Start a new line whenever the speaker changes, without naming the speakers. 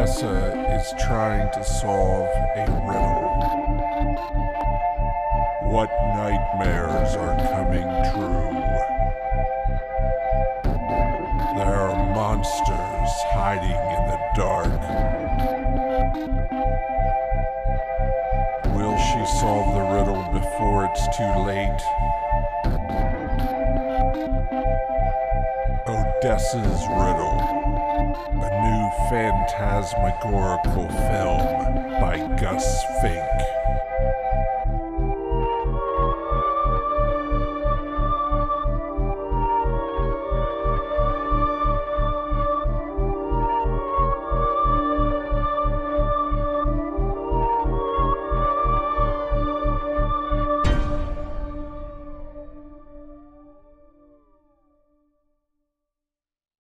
Odessa is trying to solve a riddle. What nightmares are coming true? There are monsters hiding in the dark. Will she solve the riddle before it's too late? Odessa's Riddle, phantasmagorical film.